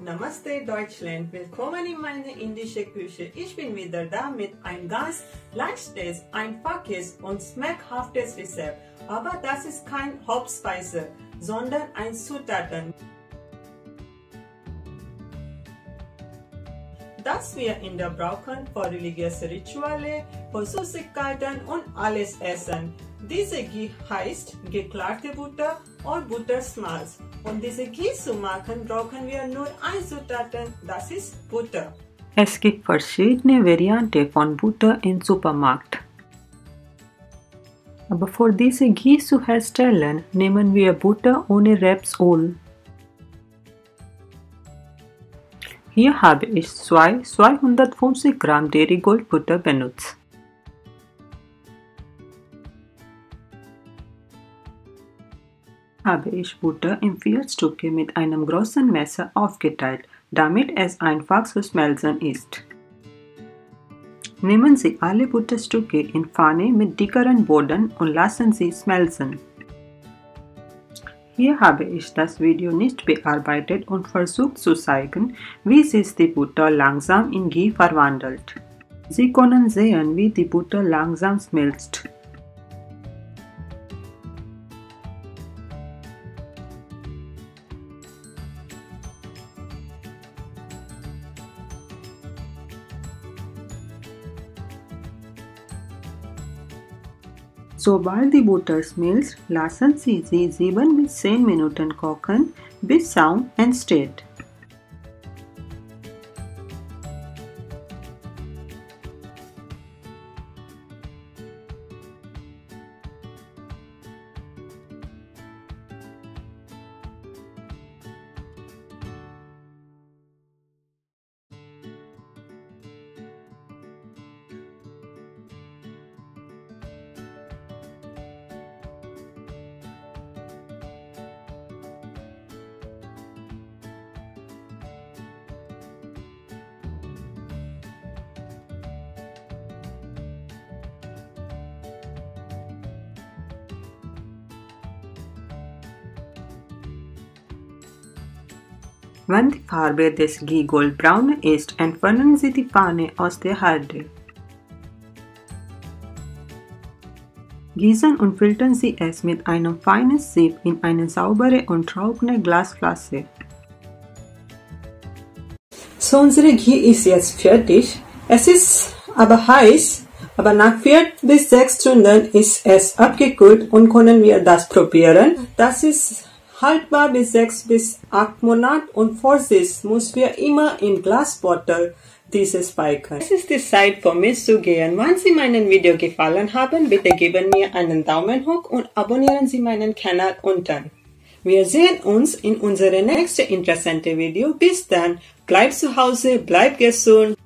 Namaste Deutschland. Willkommen in meiner indischen Küche. Ich bin wieder da mit einem ganz leichtes, einfaches und schmeckhaftes Rezept. Aber das ist kein Hauptspeise, sondern ein Zutaten. Das wir in der brauchen für religiöse Rituale, für Süßigkeiten und alles Essen. Diese Ghee heißt geklarte Butter und Buttersmalz. Um diese Ghee zu machen, brauchen wir nur ein Zutaten, das ist Butter. Es gibt verschiedene Varianten von Butter im Supermarkt. Aber für diese Ghee zu herstellen, nehmen wir Butter ohne Rapsöl. Hier habe ich zwei 250 Gramm Dairy Gold Butter benutzt. habe ich Butter in vier Stücke mit einem großen Messer aufgeteilt, damit es einfach zu schmelzen ist. Nehmen Sie alle Butterstücke in Pfanne mit dickeren Boden und lassen sie schmelzen. Hier habe ich das Video nicht bearbeitet und versucht zu zeigen, wie sich die Butter langsam in Ghee verwandelt. Sie können sehen, wie die Butter langsam schmilzt. Sobald die Butter schmilzt, lassen Sie sie 7 bis 10 Minuten kochen, bis Wenn die Farbe des Ghee goldbraun ist, entfernen Sie die Pfanne aus der Herde. Gießen und filtern Sie es mit einem feinen Sieb in eine saubere und trockene Glasflasche. So, unsere Ghee ist jetzt fertig. Es ist aber heiß, aber nach 4 bis 6 Stunden ist es abgekühlt und können wir das probieren. Das ist haltbar bis sechs bis acht Monate und Vorsicht muss wir immer in Glasbottle dieses speichern. Es ist die Zeit für mich zu gehen. Wenn Sie meinen Video gefallen haben, bitte geben mir einen Daumen hoch und abonnieren Sie meinen Kanal unten. Wir sehen uns in unserem nächsten interessanten Video. Bis dann, bleib zu Hause, bleib gesund.